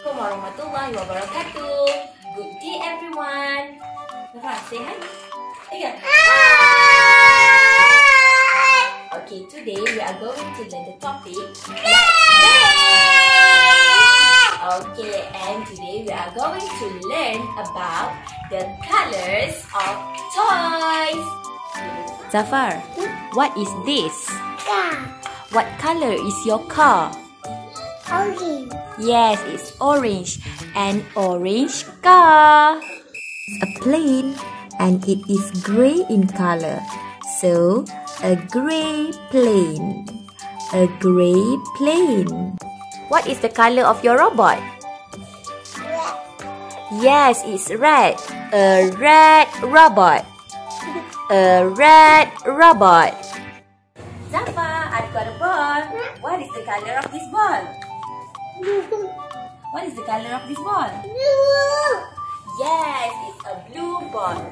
Assalamualaikum warahmatullahi wabarakatuh. Good day everyone. Nafa, say hi. Again. Okay, today we are going to learn the topic. Okay, and today we are going to learn about the colors of toys. Zafar, hmm? what is this? Car. What color is your car? Orange. Yes, it's orange. An orange car. A plane and it is gray in color. So, a gray plane. A gray plane. What is the color of your robot? Red. Yes, it's red. A red robot. A red robot. Zafar, I've got a ball. What is the color of this ball? What is the color of this ball? Blue. Yes, it's a blue ball.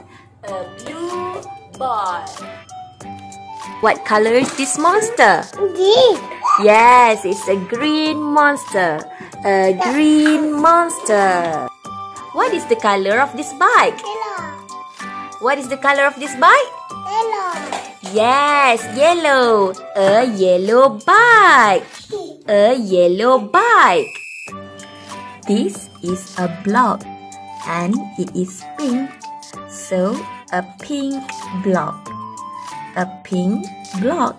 A blue ball. What color is this monster? Green. Yes, it's a green monster. A green monster. What is the color of this bike? Yellow. What is the color of this bike? Yellow. Yes, yellow. A yellow bike. A yellow bike. This is a block and it is pink. So, a pink block. A pink block.